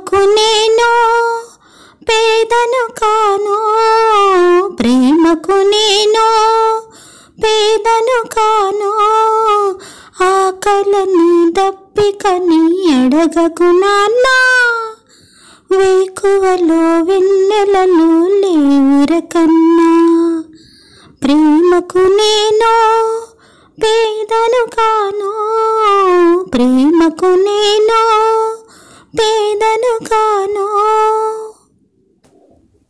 నాకు నేను పేదను కాను. ప్రేమకు నేను పేదను కాను. ఆకలని దప్పికని ఎడగకు నాన్న. వేకువలో వెన్నెలలో లేవురకన్నా ప్రేమకు నేను పేదను కాను. ప్రేమకు నేను పేదను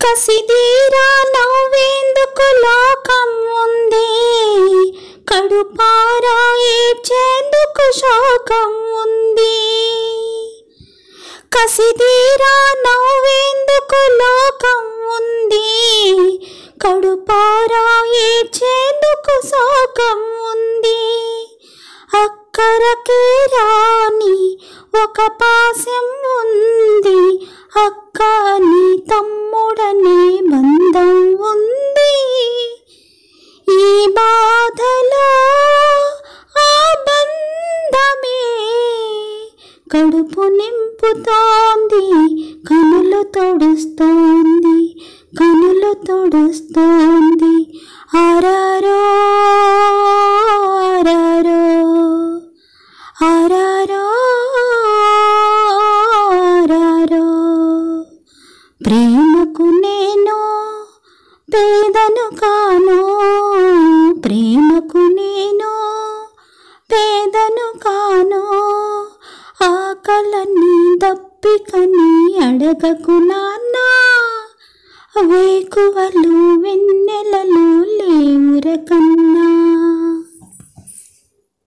కసిదీరా నవ్వేందుకు లోకం ఉంది? కడుపారా ఏడ్చేందుకు శోకం ఉంది? కసిదీరా నవ్వేందుకు లోకం ఉంది? కడుపారా ఏడ్చేందుకు శోకం ఉంది? అక్కర అక్క నీ తమ్ముడనే బంధం ఉంది. ఈ బాధలో ఆ బంధమే కడుపు నింపుతోంది. ప్రేమకు నేను పేదను కాను. ప్రేమకు నేను పేదను కాను. ఆకలని దప్పికని అడగకు నాన్న. వేకువలు వెన్నెలలు